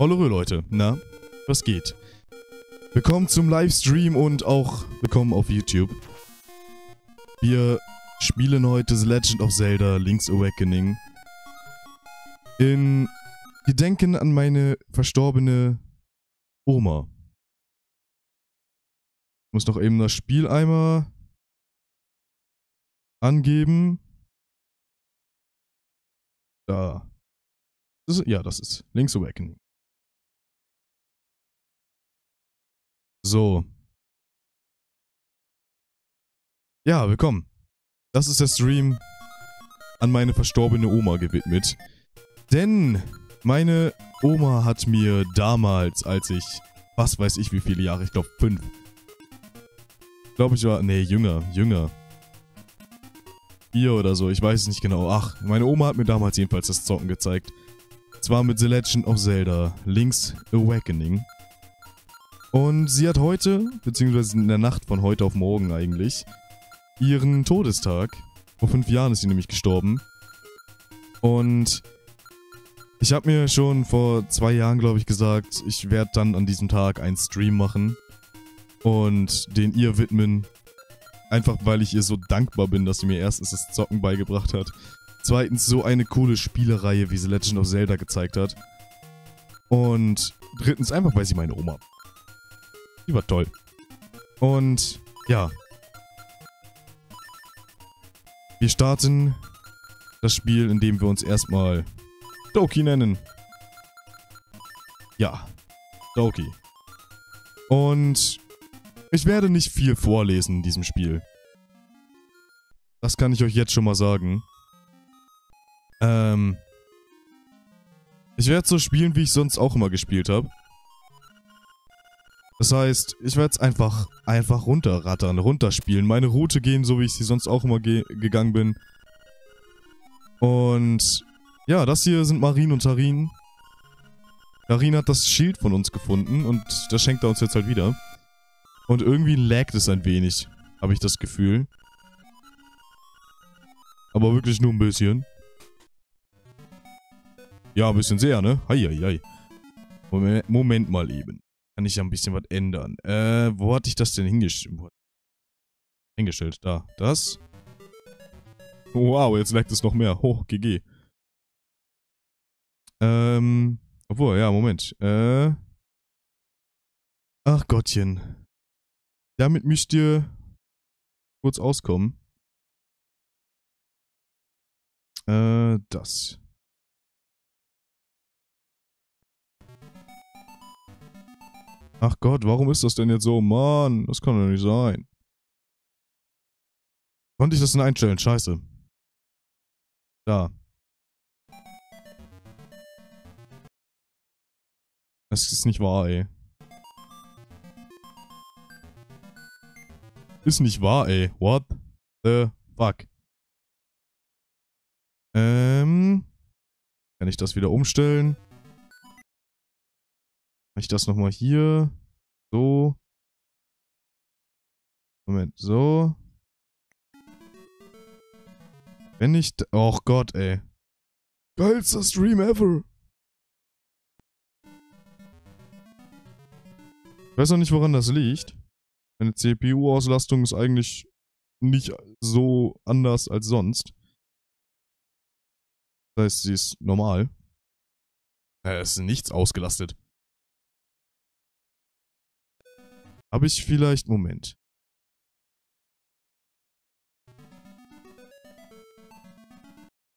Hallo Leute, na, was geht? Willkommen zum Livestream und auch willkommen auf YouTube. Wir spielen heute The Legend of Zelda Link's Awakening. In Gedenken an meine verstorbene Oma. Ich muss noch eben das Spiel einmal angeben. Da. Das ist, ja, das ist Link's Awakening. So. Ja, willkommen. Das ist der Stream an meine verstorbene Oma gewidmet. Denn meine Oma hat mir damals, als ich, was weiß ich wie viele Jahre, ich glaube fünf. Glaube ich war, nee, jünger, jünger. Vier oder so, ich weiß es nicht genau. Ach, meine Oma hat mir damals jedenfalls das Zocken gezeigt. Zwar mit The Legend of Zelda, Link's Awakening. Und sie hat heute, beziehungsweise in der Nacht von heute auf morgen eigentlich, ihren Todestag. Vor fünf Jahren ist sie nämlich gestorben. Und ich habe mir schon vor zwei Jahren, glaube ich, gesagt, ich werde dann an diesem Tag einen Stream machen und den ihr widmen. Einfach weil ich ihr so dankbar bin, dass sie mir erstens das Zocken beigebracht hat. Zweitens so eine coole Spielereihe, wie sie Legend of Zelda gezeigt hat. Und drittens einfach, weil sie meine Oma die war toll. Und ja. Wir starten das Spiel, indem wir uns erstmal Doki nennen. Ja, Doki. Und ich werde nicht viel vorlesen in diesem Spiel. Das kann ich euch jetzt schon mal sagen. Ähm. Ich werde so spielen, wie ich sonst auch immer gespielt habe. Das heißt, ich werde es einfach, einfach runterrattern, runterspielen. Meine Route gehen, so wie ich sie sonst auch immer ge gegangen bin. Und ja, das hier sind Marin und Tarin. Tarin hat das Schild von uns gefunden und das schenkt er uns jetzt halt wieder. Und irgendwie laggt es ein wenig, habe ich das Gefühl. Aber wirklich nur ein bisschen. Ja, ein bisschen sehr, ne? Heieiei. Moment, Moment mal eben. Kann ich ja ein bisschen was ändern. Äh, wo hatte ich das denn hingestellt? Hingestellt, da. Das. Wow, jetzt leckt es noch mehr. Hoch, GG. Ähm, obwohl, ja, Moment. Äh. Ach Gottchen. Damit müsst ihr kurz auskommen. Äh, das. Ach Gott, warum ist das denn jetzt so? Mann, das kann doch nicht sein. Konnte ich das denn einstellen? Scheiße. Da. Das ist nicht wahr, ey. Ist nicht wahr, ey. What the fuck? Ähm. Kann ich das wieder umstellen? Mache ich das nochmal hier. So. Moment, so. Wenn nicht... Och Gott, ey. Geilster Stream ever. Ich weiß auch nicht, woran das liegt. Meine CPU-Auslastung ist eigentlich nicht so anders als sonst. Das heißt, sie ist normal. Äh, es ist nichts ausgelastet. Habe ich vielleicht... Moment.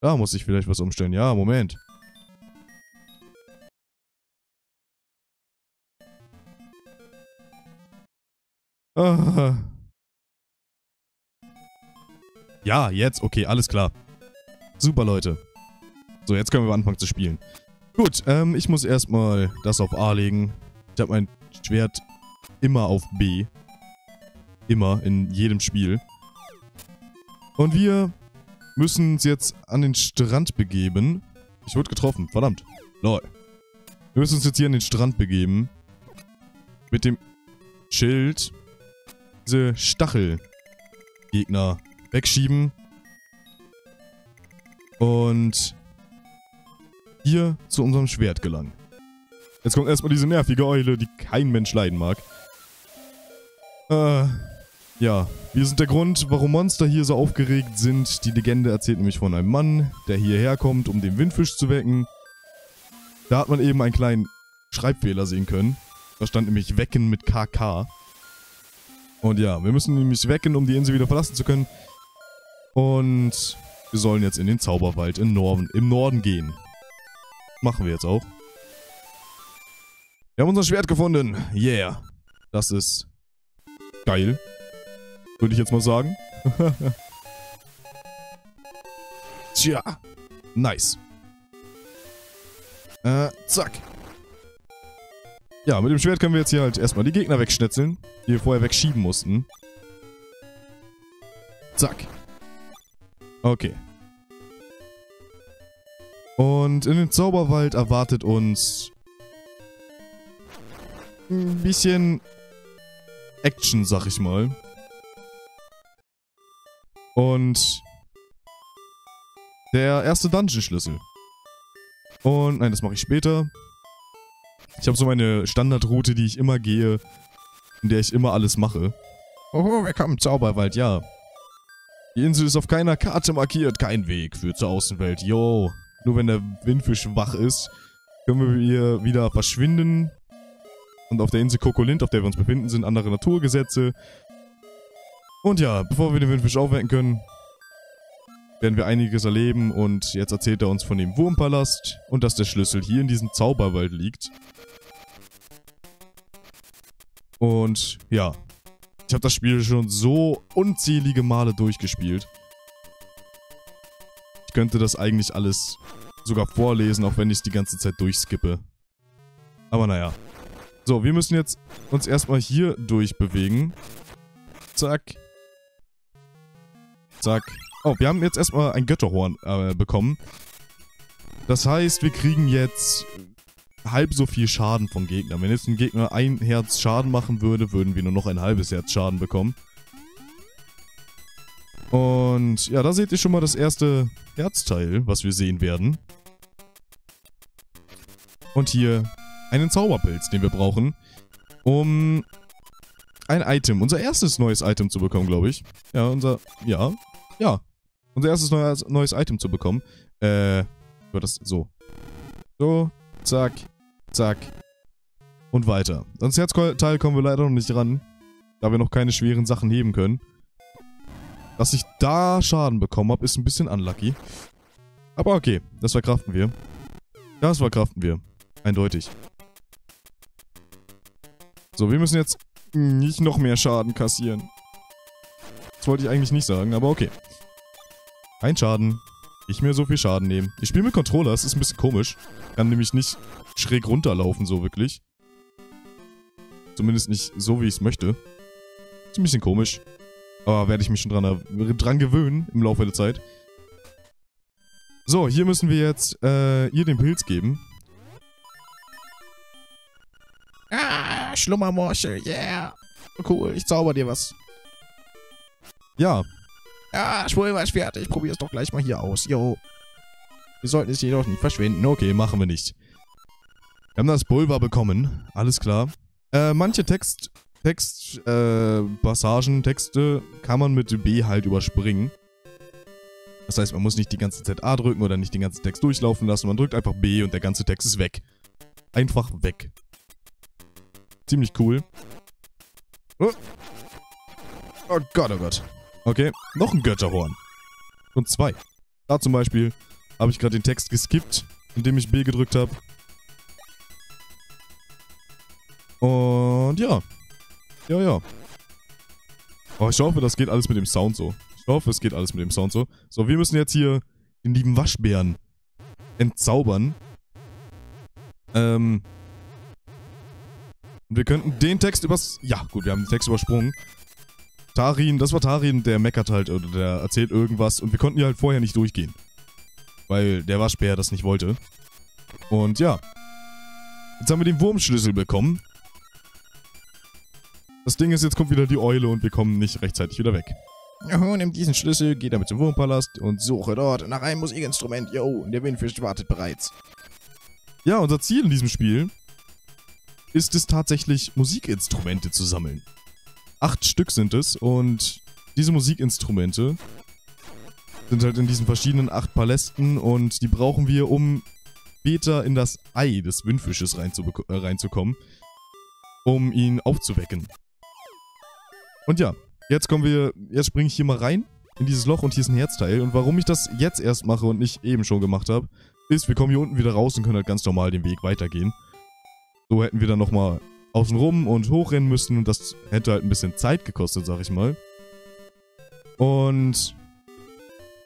Da muss ich vielleicht was umstellen. Ja, Moment. Ah. Ja, jetzt. Okay, alles klar. Super, Leute. So, jetzt können wir anfangen zu spielen. Gut, ähm, ich muss erstmal das auf A legen. Ich habe mein Schwert immer auf B. Immer, in jedem Spiel. Und wir müssen uns jetzt an den Strand begeben. Ich wurde getroffen, verdammt. Lol. Wir müssen uns jetzt hier an den Strand begeben. Mit dem Schild diese Stachelgegner wegschieben. Und hier zu unserem Schwert gelangen. Jetzt kommt erstmal diese nervige Eule, die kein Mensch leiden mag. Äh, ja. Wir sind der Grund, warum Monster hier so aufgeregt sind. Die Legende erzählt nämlich von einem Mann, der hierher kommt, um den Windfisch zu wecken. Da hat man eben einen kleinen Schreibfehler sehen können. Da stand nämlich Wecken mit KK. Und ja, wir müssen nämlich wecken, um die Insel wieder verlassen zu können. Und wir sollen jetzt in den Zauberwald im Norden, im Norden gehen. Machen wir jetzt auch. Wir haben unser Schwert gefunden. Yeah. Das ist geil. Würde ich jetzt mal sagen. Tja. Nice. Äh, zack. Ja, mit dem Schwert können wir jetzt hier halt erstmal die Gegner wegschnetzeln, die wir vorher wegschieben mussten. Zack. Okay. Und in den Zauberwald erwartet uns ein bisschen Action, sag ich mal. Und der erste Dungeon-Schlüssel. Und, nein, das mache ich später. Ich habe so meine Standardroute, die ich immer gehe, in der ich immer alles mache. Oh, willkommen Zauberwald, ja. Die Insel ist auf keiner Karte markiert, kein Weg führt zur Außenwelt. Yo, nur wenn der Windfisch wach ist, können wir hier wieder verschwinden. Und auf der Insel Kokolint, auf der wir uns befinden, sind andere Naturgesetze. Und ja, bevor wir den Windfisch aufwecken können, werden wir einiges erleben und jetzt erzählt er uns von dem Wurmpalast und dass der Schlüssel hier in diesem Zauberwald liegt. Und ja, ich habe das Spiel schon so unzählige Male durchgespielt. Ich könnte das eigentlich alles sogar vorlesen, auch wenn ich es die ganze Zeit durchskippe. Aber naja. So, wir müssen jetzt uns erstmal hier durchbewegen. Zack. Zack. Oh, wir haben jetzt erstmal ein Götterhorn äh, bekommen. Das heißt, wir kriegen jetzt halb so viel Schaden vom Gegner. Wenn jetzt ein Gegner ein Herz Schaden machen würde, würden wir nur noch ein halbes Herz Schaden bekommen. Und ja, da seht ihr schon mal das erste Herzteil, was wir sehen werden. Und hier einen Zauberpilz, den wir brauchen, um ein Item, unser erstes neues Item zu bekommen, glaube ich. Ja, unser, ja, ja, unser erstes neues, neues Item zu bekommen. Äh, das so. So, zack, Zack. Und weiter. Ans Herzteil kommen wir leider noch nicht ran, da wir noch keine schweren Sachen heben können. Dass ich da Schaden bekommen habe, ist ein bisschen unlucky. Aber okay, das verkraften wir. Das verkraften wir. Eindeutig. So, wir müssen jetzt nicht noch mehr Schaden kassieren. Das wollte ich eigentlich nicht sagen, aber okay. Ein Schaden. Ich mir so viel Schaden nehmen. Ich spiele mit Controller, das ist ein bisschen komisch. Kann nämlich nicht schräg runterlaufen, so wirklich. Zumindest nicht so, wie ich es möchte. Ist ein bisschen komisch. Aber werde ich mich schon dran, dran gewöhnen im Laufe der Zeit. So, hier müssen wir jetzt äh, ihr den Pilz geben. Schlummermorsche, yeah. Cool, ich zauber dir was. Ja. Ja, Schwulmerschwert, ich probiere es doch gleich mal hier aus. Yo. Wir sollten es jedoch nicht verschwinden. Okay, machen wir nicht. Wir haben das Pulver bekommen. Alles klar. Äh, manche Text, Text, äh, Passagen, Texte kann man mit B halt überspringen. Das heißt, man muss nicht die ganze Zeit A drücken oder nicht den ganzen Text durchlaufen lassen. Man drückt einfach B und der ganze Text ist weg. Einfach weg. Ziemlich cool. Oh, oh Gott, oh Gott. Okay, noch ein Götterhorn. Und zwei. Da zum Beispiel habe ich gerade den Text geskippt, indem ich B gedrückt habe. Und ja. Ja, ja. Oh, ich hoffe, das geht alles mit dem Sound so. Ich hoffe, es geht alles mit dem Sound so. So, wir müssen jetzt hier den lieben Waschbären entzaubern. Ähm. Und wir könnten den Text übers... Ja, gut, wir haben den Text übersprungen. Tarin, das war Tarin, der meckert halt oder der erzählt irgendwas und wir konnten hier halt vorher nicht durchgehen. Weil der Waschbär das nicht wollte. Und ja. Jetzt haben wir den Wurmschlüssel bekommen. Das Ding ist, jetzt kommt wieder die Eule und wir kommen nicht rechtzeitig wieder weg. Oh, nimm diesen Schlüssel, geh damit zum Wurmpalast und suche dort nach einem Musikinstrument. Yo, der Windfisch wartet bereits. Ja, unser Ziel in diesem Spiel ist es tatsächlich Musikinstrumente zu sammeln. Acht Stück sind es und diese Musikinstrumente sind halt in diesen verschiedenen acht Palästen und die brauchen wir, um später in das Ei des Windfisches äh, reinzukommen, um ihn aufzuwecken. Und ja, jetzt kommen wir, jetzt springe ich hier mal rein in dieses Loch und hier ist ein Herzteil. Und warum ich das jetzt erst mache und nicht eben schon gemacht habe, ist, wir kommen hier unten wieder raus und können halt ganz normal den Weg weitergehen. So hätten wir dann nochmal außen rum und hochrennen müssen und das hätte halt ein bisschen Zeit gekostet, sag ich mal. Und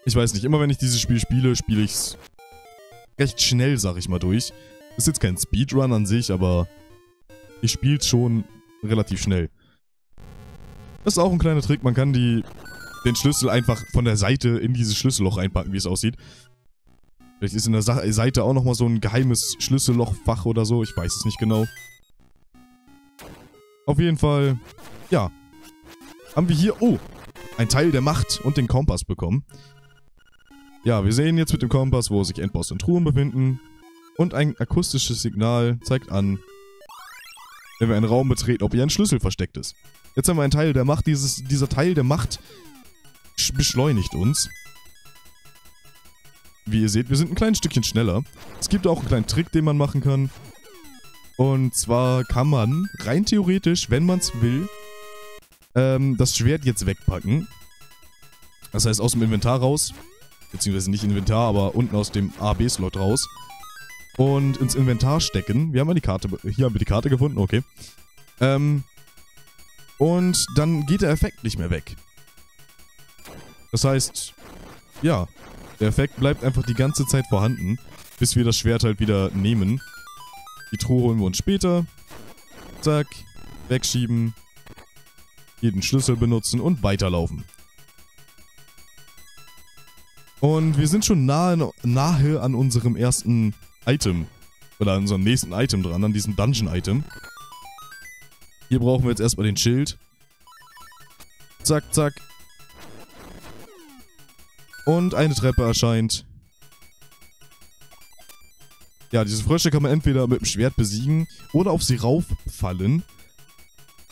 ich weiß nicht, immer wenn ich dieses Spiel spiele, spiele ich es recht schnell, sag ich mal, durch. Ist jetzt kein Speedrun an sich, aber ich spiele es schon relativ schnell. Das ist auch ein kleiner Trick, man kann die, den Schlüssel einfach von der Seite in dieses Schlüsselloch einpacken, wie es aussieht. Vielleicht ist in der Sa Seite auch nochmal so ein geheimes Schlüssellochfach oder so, ich weiß es nicht genau. Auf jeden Fall, ja, haben wir hier, oh, ein Teil der Macht und den Kompass bekommen. Ja, wir sehen jetzt mit dem Kompass, wo sich Endboss und Truhen befinden. Und ein akustisches Signal zeigt an, wenn wir einen Raum betreten, ob hier ein Schlüssel versteckt ist. Jetzt haben wir einen Teil der Macht. Dieses, dieser Teil der Macht beschleunigt uns. Wie ihr seht, wir sind ein kleines Stückchen schneller. Es gibt auch einen kleinen Trick, den man machen kann. Und zwar kann man rein theoretisch, wenn man es will, ähm, das Schwert jetzt wegpacken. Das heißt aus dem Inventar raus beziehungsweise nicht Inventar, aber unten aus dem A, B-Slot raus. Und ins Inventar stecken. Wir haben die Karte, hier haben wir die Karte gefunden, okay. Ähm, und dann geht der Effekt nicht mehr weg. Das heißt, ja, der Effekt bleibt einfach die ganze Zeit vorhanden, bis wir das Schwert halt wieder nehmen. Die Truhe holen wir uns später. Zack, wegschieben, jeden Schlüssel benutzen und weiterlaufen. Und wir sind schon nahe, nahe an unserem ersten Item. Oder an unserem nächsten Item dran, an diesem Dungeon-Item. Hier brauchen wir jetzt erstmal den Schild. Zack, zack. Und eine Treppe erscheint. Ja, diese Frösche kann man entweder mit dem Schwert besiegen oder auf sie rauffallen.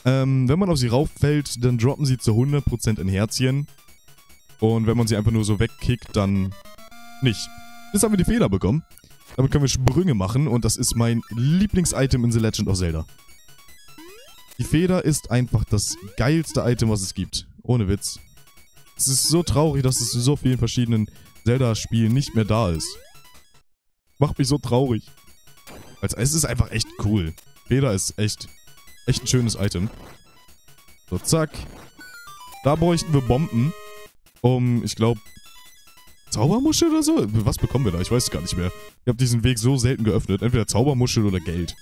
Ähm, wenn man auf sie rauffällt, dann droppen sie zu 100% ein Herzchen. Und wenn man sie einfach nur so wegkickt, dann nicht. Jetzt haben wir die Feder bekommen. Damit können wir Sprünge machen und das ist mein Lieblings-Item in The Legend of Zelda. Die Feder ist einfach das geilste Item, was es gibt. Ohne Witz. Es ist so traurig, dass es in so vielen verschiedenen Zelda-Spielen nicht mehr da ist. Macht mich so traurig. Also, es ist einfach echt cool. Feder ist echt, echt ein schönes Item. So, zack. Da bräuchten wir Bomben um, ich glaube, Zaubermuschel oder so? Was bekommen wir da? Ich weiß es gar nicht mehr. Ich habe diesen Weg so selten geöffnet. Entweder Zaubermuschel oder Geld.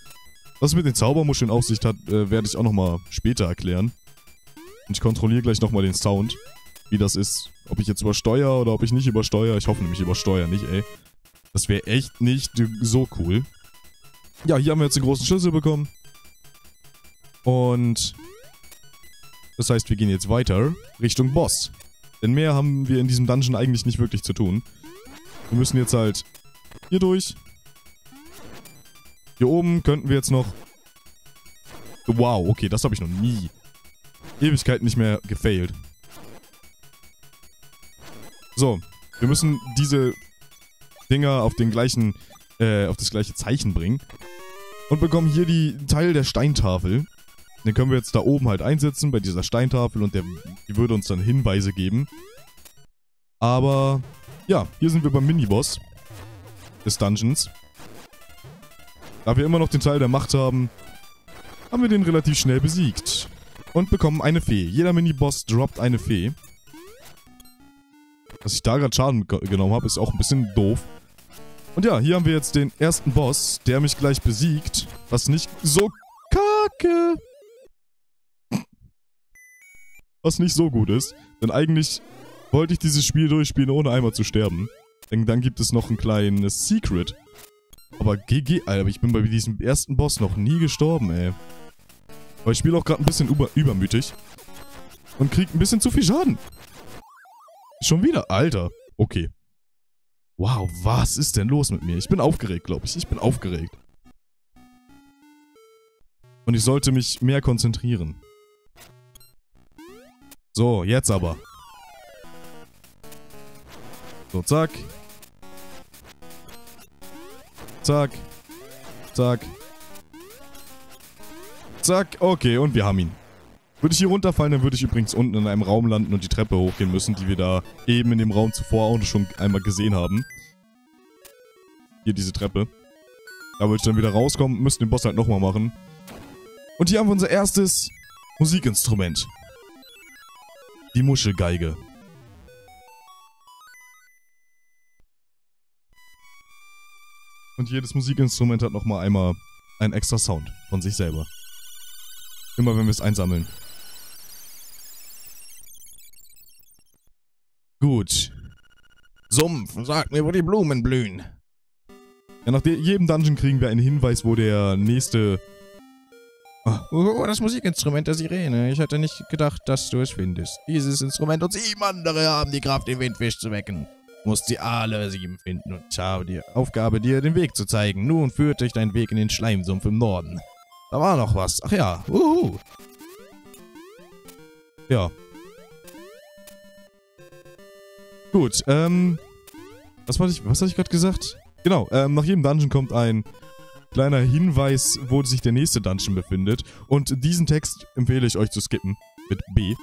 Was es mit den Zaubermuscheln auf sich hat, äh, werde ich auch nochmal später erklären. Und ich kontrolliere gleich nochmal den Sound, wie das ist. Ob ich jetzt übersteuere oder ob ich nicht übersteuere. Ich hoffe nämlich übersteuere nicht, ey. Das wäre echt nicht so cool. Ja, hier haben wir jetzt den großen Schlüssel bekommen. Und das heißt, wir gehen jetzt weiter Richtung Boss. Denn mehr haben wir in diesem Dungeon eigentlich nicht wirklich zu tun. Wir müssen jetzt halt hier durch. Hier oben könnten wir jetzt noch... Wow, okay, das habe ich noch nie. Ewigkeit nicht mehr gefailt. So, wir müssen diese Dinger auf den gleichen, äh, auf das gleiche Zeichen bringen. Und bekommen hier die Teil der Steintafel. Den können wir jetzt da oben halt einsetzen bei dieser Steintafel und der, die würde uns dann Hinweise geben. Aber ja, hier sind wir beim Miniboss des Dungeons. Da wir immer noch den Teil der Macht haben, haben wir den relativ schnell besiegt. Und bekommen eine Fee. Jeder Miniboss droppt eine Fee. Dass ich da gerade Schaden genommen habe, ist auch ein bisschen doof. Und ja, hier haben wir jetzt den ersten Boss, der mich gleich besiegt. Was nicht so kacke was nicht so gut ist. Denn eigentlich wollte ich dieses Spiel durchspielen, ohne einmal zu sterben. Denn dann gibt es noch ein kleines Secret. Aber GG, Alter, ich bin bei diesem ersten Boss noch nie gestorben, ey. Aber ich spiele auch gerade ein bisschen über übermütig. Und krieg ein bisschen zu viel Schaden. Schon wieder? Alter. Okay. Wow, was ist denn los mit mir? Ich bin aufgeregt, glaube ich. Ich bin aufgeregt. Und ich sollte mich mehr konzentrieren. So, jetzt aber. So, zack. Zack. Zack. Zack. Okay, und wir haben ihn. Würde ich hier runterfallen, dann würde ich übrigens unten in einem Raum landen und die Treppe hochgehen müssen, die wir da eben in dem Raum zuvor auch schon einmal gesehen haben. Hier diese Treppe. Da würde ich dann wieder rauskommen, müssen den Boss halt nochmal machen. Und hier haben wir unser erstes Musikinstrument. Die Muschelgeige. Und jedes Musikinstrument hat nochmal einmal einen extra Sound von sich selber. Immer wenn wir es einsammeln. Sumpf, sag mir, wo die Blumen blühen. Ja, nach jedem Dungeon kriegen wir einen Hinweis, wo der nächste... Oh, das Musikinstrument der Sirene. Ich hatte nicht gedacht, dass du es findest. Dieses Instrument und sieben andere haben die Kraft, den Windfisch zu wecken. Du musst sie alle sieben finden und ich habe die Aufgabe, dir den Weg zu zeigen. Nun führt dich dein Weg in den Schleimsumpf im Norden. Da war noch was. Ach ja. Uhu. Ja. Gut, ähm... Was, war ich, was hatte ich gerade gesagt? Genau, ähm, nach jedem Dungeon kommt ein kleiner Hinweis, wo sich der nächste Dungeon befindet. Und diesen Text empfehle ich euch zu skippen. Mit B.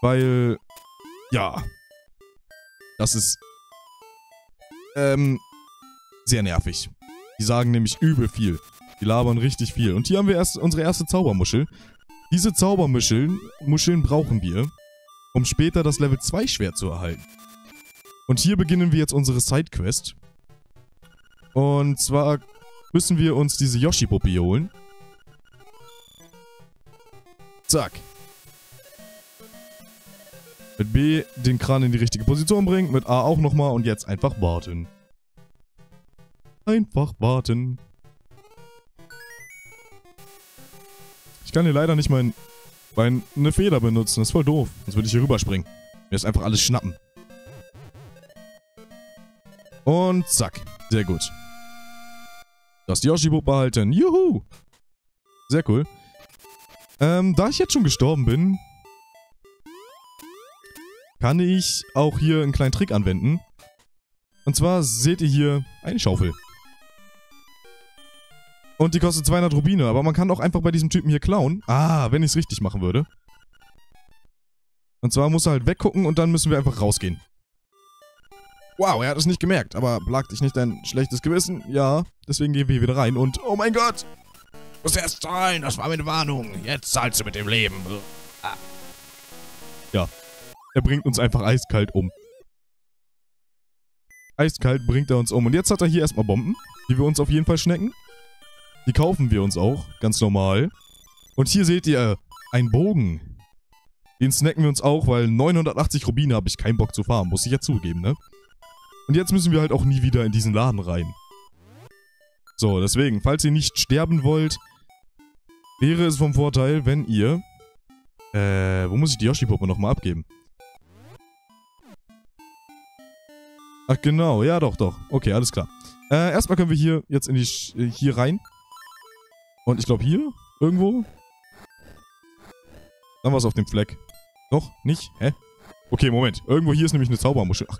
Weil, ja. Das ist, ähm, sehr nervig. Die sagen nämlich übel viel. Die labern richtig viel. Und hier haben wir erst unsere erste Zaubermuschel. Diese Zaubermuscheln Muscheln brauchen wir, um später das Level 2 Schwert zu erhalten. Und hier beginnen wir jetzt unsere Sidequest. Und zwar müssen wir uns diese Yoshi-Puppe holen. Zack. Mit B den Kran in die richtige Position bringen, mit A auch nochmal und jetzt einfach warten. Einfach warten. Ich kann hier leider nicht mein, meine Feder benutzen, das ist voll doof. Sonst würde ich hier rüberspringen. Mir ist einfach alles schnappen. Und zack. Sehr gut. Das Yoshi-Puppe behalten. Juhu! Sehr cool. Ähm, da ich jetzt schon gestorben bin, kann ich auch hier einen kleinen Trick anwenden. Und zwar seht ihr hier eine Schaufel. Und die kostet 200 Rubine, aber man kann auch einfach bei diesem Typen hier klauen. Ah, wenn ich es richtig machen würde. Und zwar muss er halt weggucken und dann müssen wir einfach rausgehen. Wow, er hat es nicht gemerkt, aber plagt dich nicht dein schlechtes Gewissen? Ja, deswegen gehen wir wieder rein und... Oh mein Gott! Du musst erst zahlen, das war meine Warnung. Jetzt zahlst du mit dem Leben. Ah. Ja, er bringt uns einfach eiskalt um. Eiskalt bringt er uns um. Und jetzt hat er hier erstmal Bomben, die wir uns auf jeden Fall schnecken. Die kaufen wir uns auch, ganz normal. Und hier seht ihr einen Bogen. Den snacken wir uns auch, weil 980 Rubine habe ich keinen Bock zu farmen, muss ich ja zugeben, ne? Und jetzt müssen wir halt auch nie wieder in diesen Laden rein. So, deswegen, falls ihr nicht sterben wollt, wäre es vom Vorteil, wenn ihr... Äh, wo muss ich die Yoshi-Puppe nochmal abgeben? Ach genau, ja doch, doch. Okay, alles klar. Äh, erstmal können wir hier jetzt in die... Sch äh, hier rein. Und ich glaube hier irgendwo. Dann was auf dem Fleck. Noch? Nicht? Hä? Okay, Moment. Irgendwo hier ist nämlich eine Zaubermuschel. Ach.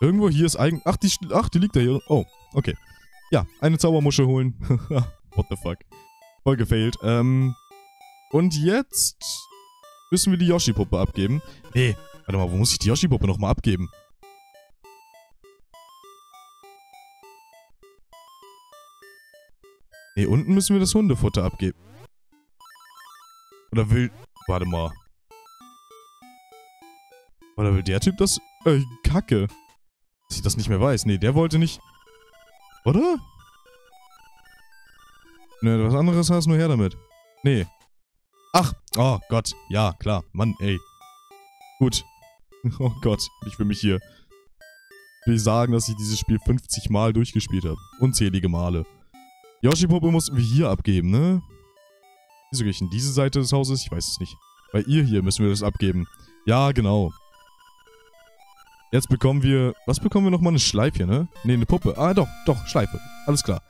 Irgendwo hier ist eigentlich... Ach die, ach, die liegt da hier. Oh, okay. Ja, eine Zaubermuschel holen. What the fuck. Voll gefailt. Ähm... Und jetzt müssen wir die Yoshi-Puppe abgeben. Nee, warte mal, wo muss ich die Yoshi-Puppe nochmal abgeben? Nee, unten müssen wir das Hundefutter abgeben. Oder will... Warte mal. Oder will der Typ das... Äh, Kacke. Dass ich das nicht mehr weiß. Nee, der wollte nicht... Oder? Ne, was anderes hast nur her damit. Nee. Ach, oh Gott. Ja, klar. Mann, ey. Gut. Oh Gott, ich will mich hier... Ich will sagen, dass ich dieses Spiel 50 Mal durchgespielt habe. Unzählige Male. Yoshi-Puppe mussten wir hier abgeben, ne? Wieso gehe ich in diese Seite des Hauses? Ich weiß es nicht. Bei ihr hier müssen wir das abgeben. Ja, genau. Jetzt bekommen wir... Was bekommen wir nochmal? Eine Schleife, ne? Ne, eine Puppe. Ah, doch, doch, Schleife. Alles klar.